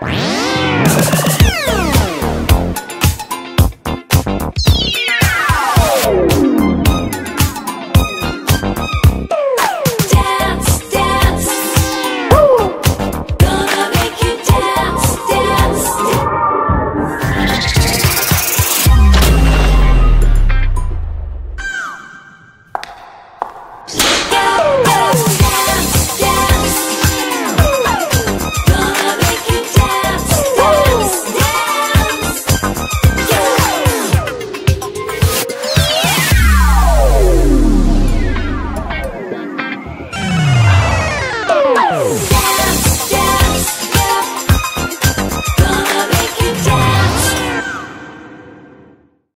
Bye.